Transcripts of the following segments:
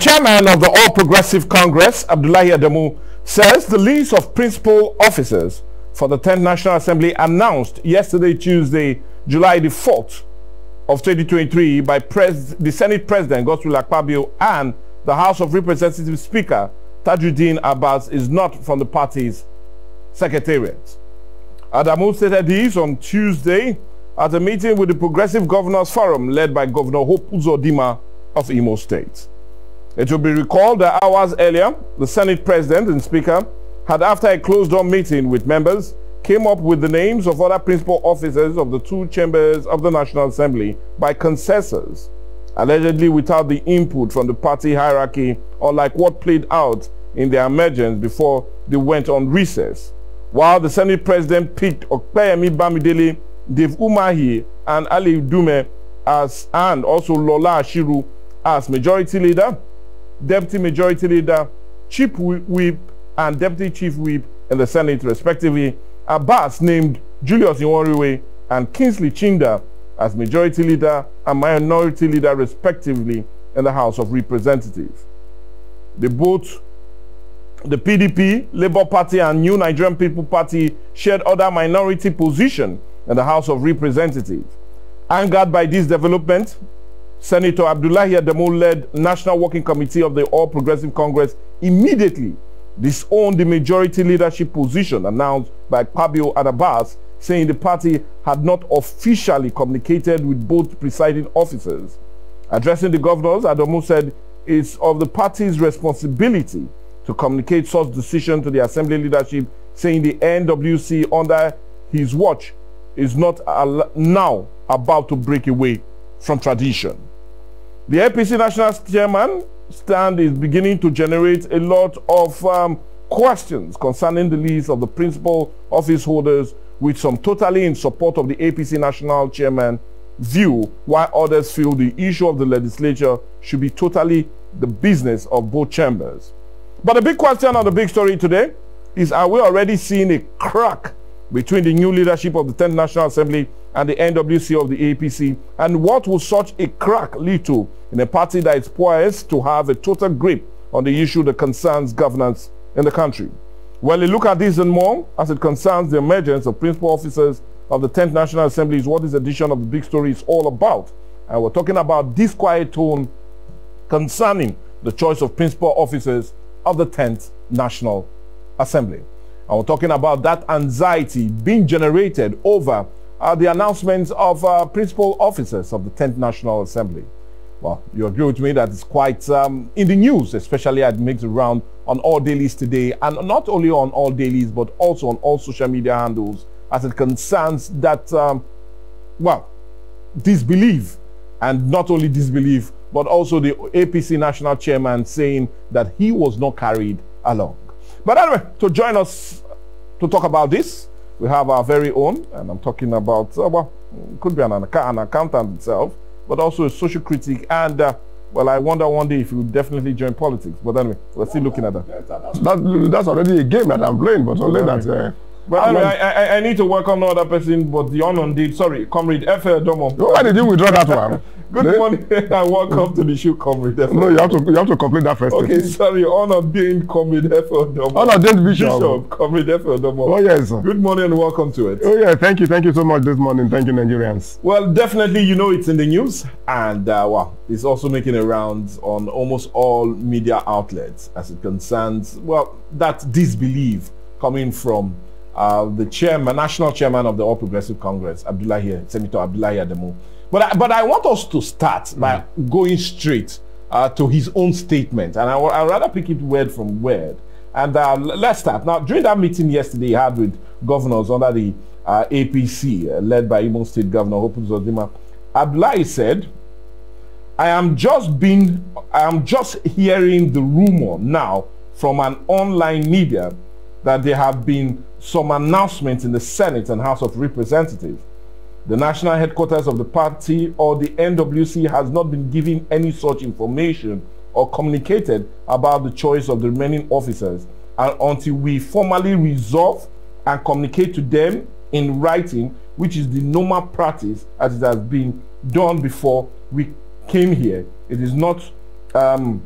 Chairman of the All Progressive Congress, Abdullahi Adamu, says the list of principal officers for the 10th National Assembly announced yesterday, Tuesday, July the 4th of 2023 by the Senate President, Godswill Akpabio, and the House of Representatives Speaker, Tajuddin Abbas, is not from the party's secretariat. Adamu stated this on Tuesday at a meeting with the Progressive Governors Forum led by Governor Hope Uzodimma of Imo State. It will be recalled that hours earlier, the Senate President and Speaker had, after a closed-door meeting with members, came up with the names of other principal officers of the two chambers of the National Assembly by consensus, allegedly without the input from the party hierarchy, unlike what played out in their emergence before they went on recess. While the Senate President picked Opeyemi Bamidele, Dave Umahi, and Ali Ndume as, and also Lola Ashiru as majority leader, deputy majority leader, chief whip, and deputy chief whip in the Senate, respectively. Abbas named Julius Ihonvbere and Kingsley Chinda as majority leader and minority leader, respectively, in the House of Representatives. They both, the PDP, Labour Party, and New Nigerian People Party shared other minority position in the House of Representatives. Angered by this development, Senator Abdullahi Adamu led National Working Committee of the All Progressive Congress immediately disowned the majority leadership position announced by Pabio Adabas, saying the party had not officially communicated with both presiding officers. Addressing the governors, Adamu said it's of the party's responsibility to communicate such decision to the assembly leadership, saying the NWC under his watch is not now about to break away from tradition. The APC national chairman stand is beginning to generate a lot of um, questions concerning the list of the principal office holders with some totally in support of the APC national chairman view while others feel the issue of the legislature should be totally the business of both chambers. But the big question on the big story today is are we already seeing a crack between the new leadership of the 10th National Assembly and the NWC of the APC? And what will such a crack lead to in a party that is poised to have a total grip on the issue that concerns governance in the country? Well, we look at this and more as it concerns the emergence of principal officers of the 10th National Assembly is what this edition of the big story is all about. And we're talking about this quiet tone concerning the choice of principal officers of the 10th National Assembly. We're talking about that anxiety being generated over uh, the announcements of uh, principal officers of the 10th National Assembly. Well, you agree with me that it's quite um, in the news, especially as it makes around on all dailies today, and not only on all dailies, but also on all social media handles as it concerns that, um, well, disbelief, and not only disbelief, but also the APC national chairman saying that he was not carried along. But anyway, to join us to talk about this, we have our very own, and I'm talking about, uh, well, could be an, an accountant itself, but also a social critic. And, uh, well, I wonder one day if you would definitely join politics. But anyway, we're still looking at that. that that's already a game that I'm playing, but only that. Uh, well, anyway, I, I, I, need to welcome another person, but the unknown did. Sorry, Comrade Efe Domo. Why did you withdraw that one? Good morning and welcome to the show, Comrade Efe. No, you have to you have to complete that first. Okay, sorry, honor being Comrade Domo. Honor being Bishop. Bishop, Comrade Domo. Oh yes. Sir. Good morning and welcome to it. Oh yeah, thank you, thank you so much this morning. Thank you, Nigerians. Well, definitely, you know it's in the news, and uh, well, it's also making a round on almost all media outlets as it concerns well that disbelief coming from uh, the chairman, national chairman of the All Progressive Congress, Abdullahi, Senator Abdullahi Adamu. But I, but I want us to start mm. by going straight uh, to his own statement, and I would rather pick it word from word. And uh, let's start now. During that meeting yesterday, he had with governors under the uh, APC, uh, led by Imo State Governor Hope Uzodimma, Abdullahi said, "I am just being, I am just hearing the rumor now from an online media that there have been some announcements in the Senate and House of Representatives. The national headquarters of the party or the NWC has not been given any such information or communicated about the choice of the remaining officers and until we formally resolve and communicate to them in writing, which is the normal practice as it has been done before we came here. It is not um,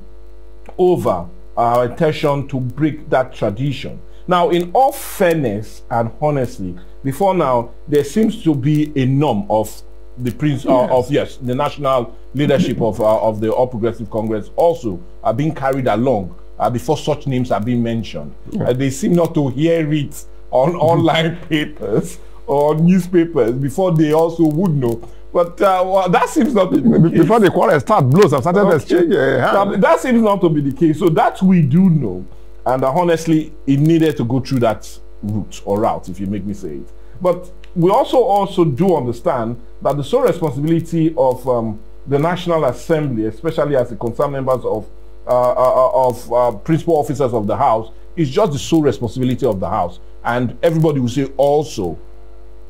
over our intention to break that tradition. Now, in all fairness and honestly, before now, there seems to be a norm of the prince uh, of yes, the national leadership of uh, of the All Progressive Congress also are being carried along uh, before such names are being mentioned. Yeah. Uh, they seem not to hear it on online papers or newspapers before they also would know. But uh, well, that seems not to be the Be- case. Before the quarrel start, blows have started Okay. exchanging. Uh, that seems not to be the case. So that we do know. And honestly, it needed to go through that route or route, if you make me say it. But we also also do understand that the sole responsibility of um, the National Assembly, especially as the concerned members of uh, uh, of uh, principal officers of the House, is just the sole responsibility of the House. And everybody will say also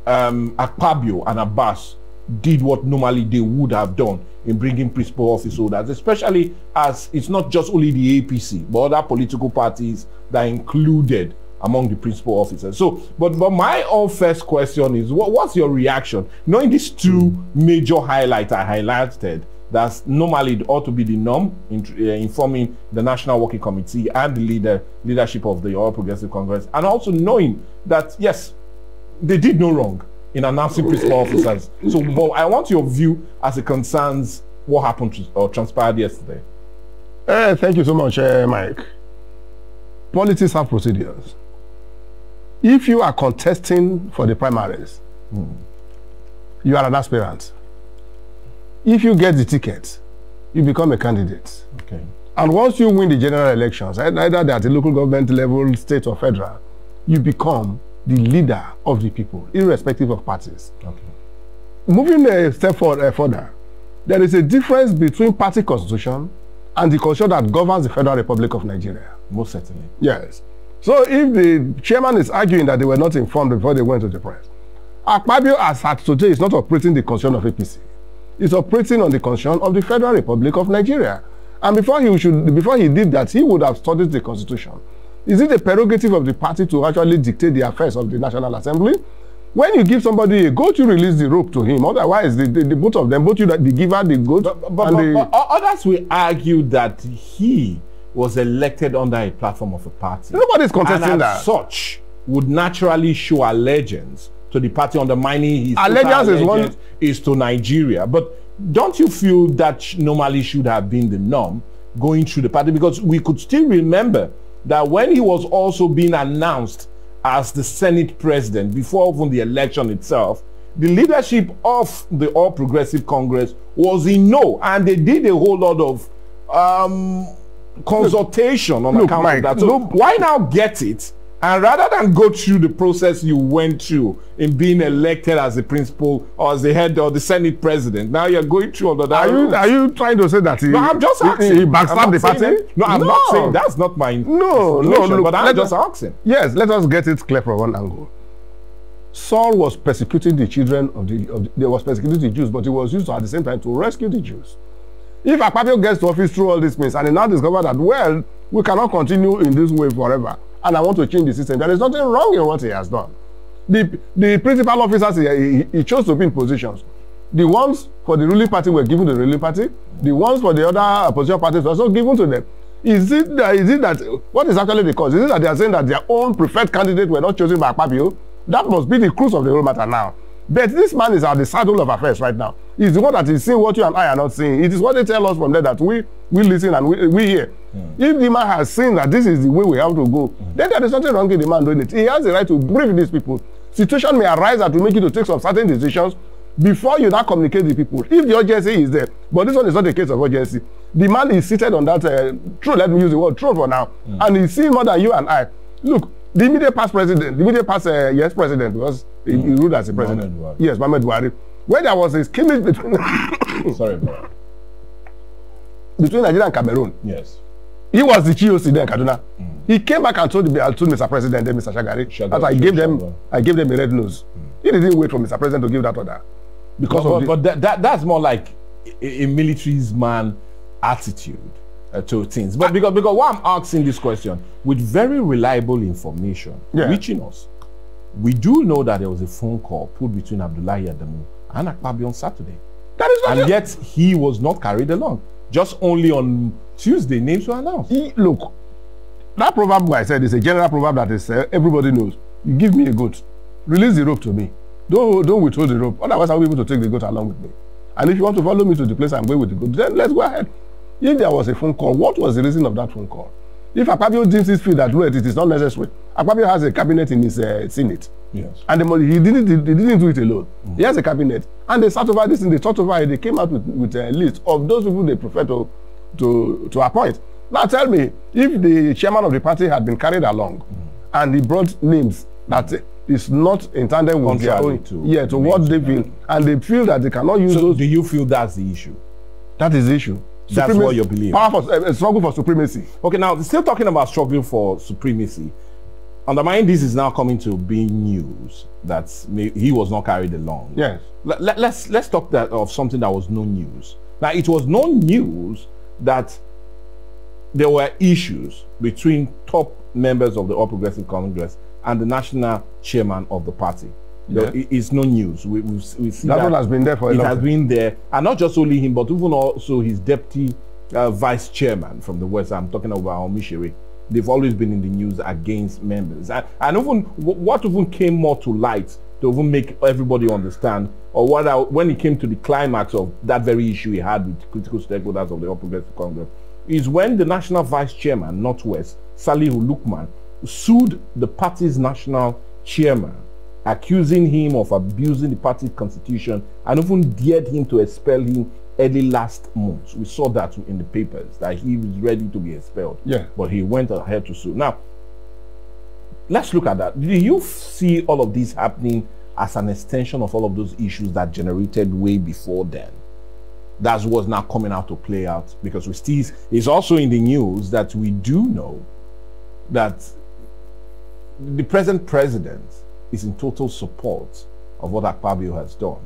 um, Akpabio and Abbas did what normally they would have done in bringing principal office holders, especially as it's not just only the APC, but other political parties that included among the principal officers. So, but but my own first question is, what, what's your reaction knowing these two major highlights I highlighted? That's normally ought to be the norm in uh, informing the National Working Committee and the leader leadership of the All Progressive Congress, and also knowing that yes, they did no wrong in announcing principal officers. So, but I want your view as it concerns what happened to, or transpired yesterday. Eh, thank you so much, uh, Mike. Politics have procedures. If you are contesting for the primaries, you are an aspirant. If you get the ticket, you become a candidate. Okay. And once you win the general elections, either at the local government level, state, or federal, you become the leader of the people, irrespective of parties. Okay. Moving a step forward, uh, further, there is a difference between party constitution and the constitution that governs the Federal Republic of Nigeria. Most certainly. Yes. So if the chairman is arguing that they were not informed before they went to the press, Akpabio as at today is not operating the constitution of APC. He's operating on the constitution of the Federal Republic of Nigeria. And before he should, before he did that, he would have studied the constitution. Is it the prerogative of the party to actually dictate the affairs of the National Assembly? When you give somebody a goat, you release the rope to him. Otherwise, the, the, the both of them, both you, the giver, the goat, But, but, and but, the, but others will argue that he was elected under a platform of a party. Nobody's contesting and that. such would naturally show allegiance to the party undermining his Allegiance is one- is to Nigeria. But don't you feel that normally should have been the norm going through the party? Because we could still remember that when he was also being announced as the Senate president before even the election itself, the leadership of the All Progressive Congress was in no, and they did a whole lot of um, consultation on Look, account Mike, of that. So look- why now get it? And rather than go through the process you went through in being elected as the principal or as the head or the Senate president, now you're going through all that. are you are you trying to say that he, no, I'm just asking. he, I'm backstabbed the party? No, I'm not saying that's not my No, no, look, but I'm just us- asking. Yes, let us get it clear from one angle. Saul was persecuting the children of the, of the they was persecuting the Jews, but he was used to, at the same time to rescue the Jews. If Akpabio gets to office through all these means and he now discover that well, we cannot continue in this way forever, and I want to change the system, there is nothing wrong in what he has done. The the principal officers he, he, he chose to be in positions. The ones for the ruling party were given to the ruling party. The ones for the other opposition parties were also given to them. Is it that, is it that what is actually the cause? Is it that they are saying that their own preferred candidate were not chosen by Akpabio? That must be the crux of the whole matter now. But this man is at the saddle of affairs right now. He's the one that is seeing what you and I are not seeing. It is what they tell us from there that we we listen and we, we hear. If the man has seen that this is the way we have to go, then there is nothing wrong with the man doing it. He has the right to brief these people. Situation may arise that will make you to take some certain decisions before you now communicate with people. If the urgency is there, but this one is not a case of urgency. The man is seated on that uh, throne, let me use the word throne for now, and he's seeing more than you and I. Look, the immediate past president, the immediate past uh, yes president, because he, he ruled as a president. Buhari. Yes, Mohamed Buhari. When there was a skirmish between Sorry, bro. between Nigeria and Cameroon, Yes. he was the GOC then Kaduna. He came back and told, uh, told Mr. President, then Mr. Shagari, Shagari, that I gave them. I gave them a red nose. He didn't wait for Mr. President to give that order because But, of the, but that, that that's more like a, a military's man attitude uh, to things. But because because why I'm asking this question with very reliable information Yeah. reaching us, we do know that there was a phone call put between Abdullahi Adamu and Akpabi on Saturday. that is not and yet he was not carried along. just only on Tuesday names were announced. He, look, that proverb I said is a general proverb that is uh, everybody knows. You give me a goat, release the rope to me. Don't don't withhold the rope. Otherwise, I'll be able to take the goat along with me. And if you want to follow me to the place I'm going with the goat, then let's go ahead. If there was a phone call, what was the reason of that phone call? If Akpabio deems it feel that no, it is not necessary. Akpabio has a cabinet in his uh, senate. Yes. And the, he didn't he didn't do it alone. Mm. He has a cabinet, and they sat over this and they thought over it. They came out with, with a list of those people they prefer to to to appoint. Now tell me, if the chairman of the party had been carried along, mm. and he brought names that is not intended with their own, to yeah, to what they feel, and they feel that they cannot use so those. Do you feel that's the issue? That is the issue. That's supremacy, what you believe. Power for, uh, struggle for supremacy. Okay, now still talking about struggling for supremacy. Undermining this is now coming to being news that he was not carried along. Yes. Let, let, let's let's talk that of something that was no news. Now it was no news that there were issues between top members of the All Progressive Congress and the national chairman of the party. Yeah. it's no news. We, we, we see that, that, one has been there for a long. it has been there, and not just only him, but even also his deputy uh, vice chairman from the West. I'm talking about Omishiri. They've always been in the news against members, and, and even what even came more to light to even make everybody understand, or what I, when it came to the climax of that very issue he had with critical stakeholders of the All Progressive Congress, is when the national vice chairman, Northwest, Salihu Lukman, sued the party's national chairman accusing him of abusing the party's constitution and even dared him to expel him early last month. We saw that in the papers that he was ready to be expelled. Yeah. But he went ahead to sue. Now, let's look at that. Do you see all of this happening as an extension of all of those issues that generated way before then? That's what's now coming out to play out because we still it's also in the news that we do know that the present president is in total support of what Akpabio has done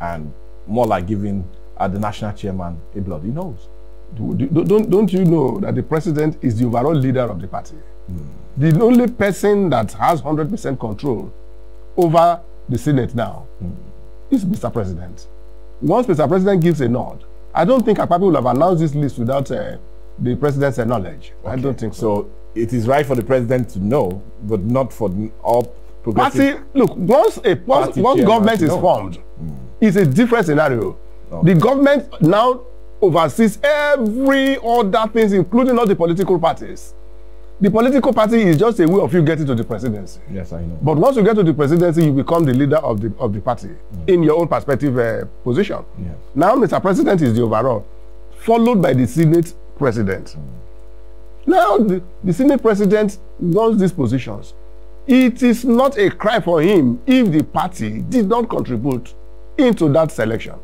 and more like giving uh, the national chairman a bloody nose. Don't, don't you know that the president is the overall leader of the party? Mm. The only person that has 100% control over the Senate now mm. is Mr. President. Once Mr. President gives a nod, I don't think Akpabio will have announced this list without uh, the president's knowledge. Okay. I don't think so. So it is right for the president to know, but not for all Party, look, once a once, once government is formed, mm. it's a different scenario. Okay. The government now oversees every other things, including all the political parties. The political party is just a way of you getting to the presidency. Yes, I know. But once you get to the presidency, you become the leader of the of the party mm. in your own perspective uh, position. Yes. Now, Mr. President is the overall, followed by the Senate president. Mm. Now, the, the Senate president wants these positions. It is not a crime for him if the party did not contribute into that selection.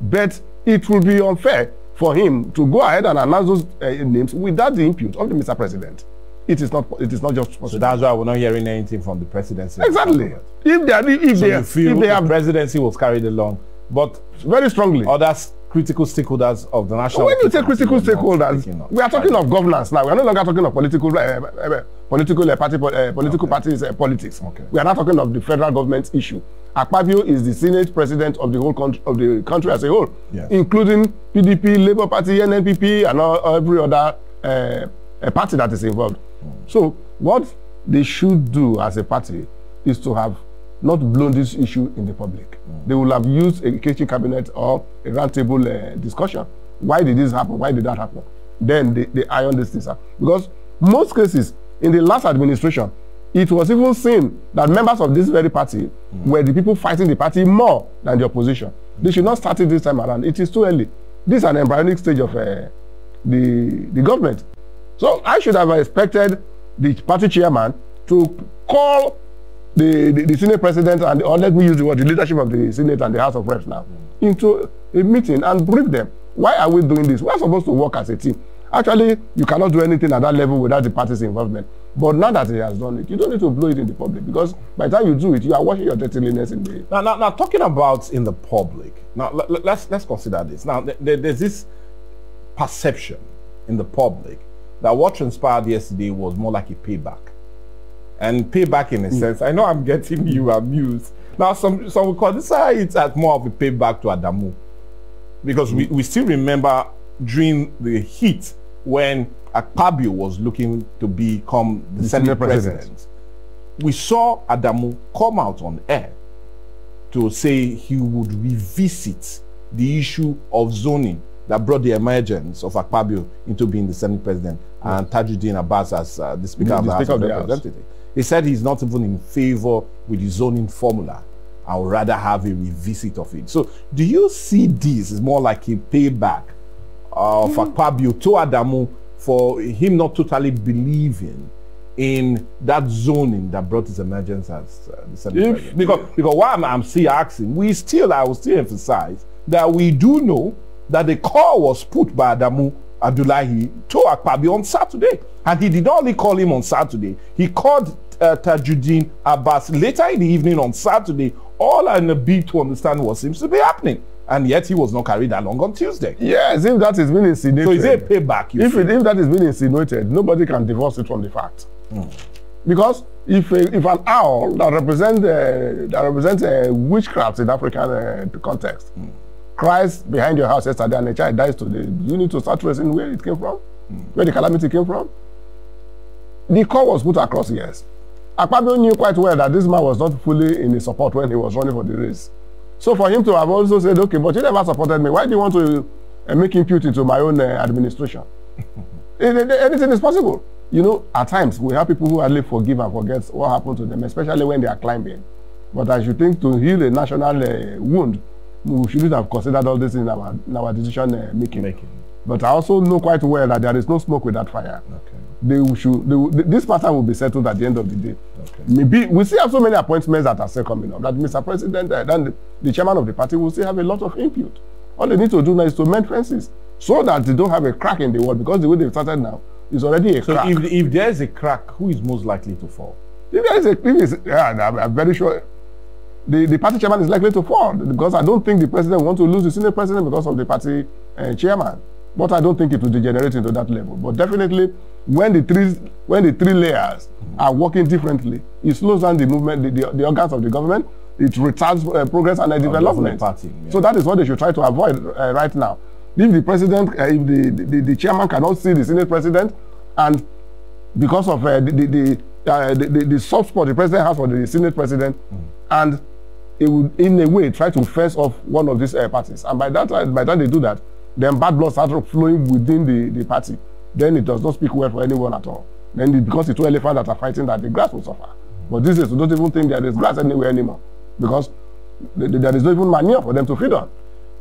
But it will be unfair for him to go ahead and announce those uh, names without the input of the Mr. President. It is not. It is not just possible. So that's why we're not hearing anything from the presidency. Exactly. If they, if so they, you feel if they the have presidency was carried along, but very strongly. Others critical stakeholders of the national. When you say critical stakeholders, we are talking of governance now. We are no longer talking of political, uh, uh, political uh, party, uh, political okay. parties uh, politics. Okay. We are not talking of the federal government issue. Akpabio is the Senate president of the whole country, of the country as a whole, yes. including PDP, Labour Party, NNPP, and all, every other uh, party that is involved. Mm. So what they should do as a party is to have not blown this issue in the public. Mm. They will have used a kitchen cabinet or a roundtable uh, discussion. Why did this happen? Why did that happen? Then they, they iron these things out. Because most cases in the last administration, it was even seen that members of this very party mm. were the people fighting the party more than the opposition. Mm. They should not start it this time around. It is too early. This is an embryonic stage of uh, the, the government. So I should have expected the party chairman to call the, the, the Senate president and or let me use the word the leadership of the Senate and the House of Reps now mm. into a meeting and brief them. Why are we doing this? We are supposed to work as a team. Actually, you cannot do anything at that level without the party's involvement. But now that he has done it, you don't need to blow it in the public because by the time you do it, you are washing your dirtiness in the. Now, now, now talking about in the public. Now, let, let's let's consider this. Now, there, there's this perception in the public that what transpired yesterday was more like a payback and payback in a mm. sense. I know I'm getting you amused. Now, some some will consider it as more of a payback to Adamu, because mm. we, we still remember during the heat when Akpabio was looking to become the, The Senate Senate president. president. We saw Adamu come out on air to say he would revisit the issue of zoning that brought the emergence of Akpabio into being the Senate president and Tajuddin Abbas as uh, the Speaker The- of the the House of of the House. Representatives. He said he's not even in favor with the zoning formula. I would rather have a revisit of it. So, do you see this as more like a payback of Akpabio to Adamu for him not totally believing in that zoning that brought his emergence as uh, the Senate If-? Because, because why I'm, I'm still asking, we still, I will still emphasize that we do know that the call was put by Adamu Abdullahi to Akpabio on Saturday. And he did not only call him on Saturday, he called uh, Tajuddin Abbas later in the evening on Saturday, all in a bid to understand what seems to be happening. And yet he was not carried along on Tuesday. Yes, if that is being insinuated. So is it a payback? If, it, if that is being insinuated, nobody can divorce it from the fact. Because if a, if an owl that represents uh, that represents uh, witchcraft in African uh, context cries behind your house yesterday and a child dies today, you need to start tracing where it came from, where the calamity came from. The call was put across yes. Akpabio knew quite well that this man was not fully in his support when he was running for the race. So for him to have also said, okay, but you never supported me, why do you want to uh, make impute into my own uh, administration? It- it- anything is possible. You know, at times we have people who hardly forgive and forget what happened to them, especially when they are climbing. But I should think to heal a national uh, wound, we shouldn't have considered all this in our, in our decision uh, making. Making. But I also know quite well that there is no smoke without fire. Okay. They should, they, will- this matter will be settled at the end of the day. Okay. Maybe we still have so many appointments that are still coming up that Mr. President, uh, then the, the chairman of the party will still have a lot of input. All they need to do now is to mend fences so that they don't have a crack in the wall because the way they've started now is already a So crack. if, if there's a crack, who is most likely to fall? If there is a, if it's, yeah, I'm, I'm very sure the, the party chairman is likely to fall because I don't think the president want to lose the senate president because of the party uh, chairman. But I don't think it will degenerate into that level. But definitely, when the three when the three layers are working differently, it slows down the movement, the, the, the organs of the government. It retards uh, progress and uh, development. party, yeah. So that is what they should try to avoid uh, right now. If the president, uh, if the, the, the chairman cannot see the senate president, and because of uh, the, the, the, uh, the, the, the soft spot the president has for the senate president, and it would, in a way, try to fence off one of these uh, parties. And by that time, by the time they do that, then bad blood starts flowing within the, the party. Then it does not speak well for anyone at all. Then it becomes the two elephants that are fighting that the grass will suffer. But these days, we don't even think there is grass anywhere anymore because th- th- there is not even manure for them to feed on.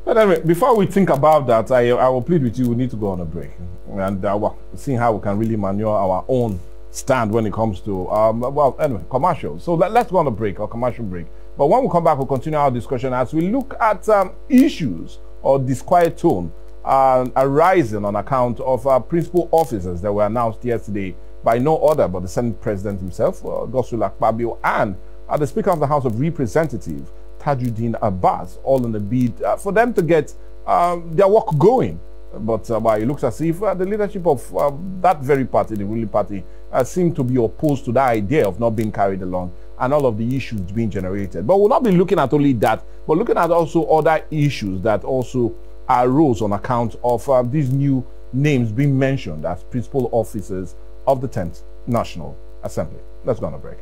But anyway, before we think about that, I, I will plead with you, we need to go on a break. And uh, seeing how we can really manure our own stand when it comes to, um, well, anyway, commercial. So let, us go on a break, or commercial break. But when we come back, we'll continue our discussion as we look at um, issues or disquiet tone uh, arising on account of uh, principal officers that were announced yesterday by no other but the Senate President himself, uh, Godswill and uh, the Speaker of the House of Representatives, Tajuddin Abbas, all in the bid uh, for them to get um, their work going. But uh, well, it looks as if uh, the leadership of uh, that very party, the ruling party, uh, seem to be opposed to that idea of not being carried along and all of the issues being generated. But we'll not be looking at only that, but looking at also other issues that also arose on account of uh, these new names being mentioned as principal officers of the 10th National Assembly. Let's go on a break.